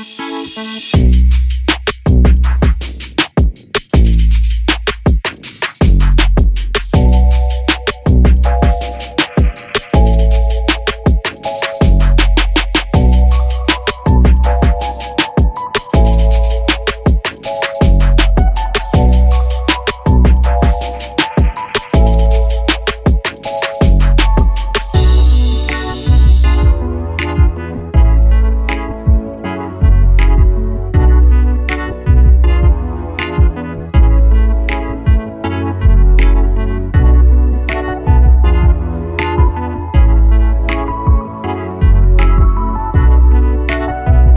Música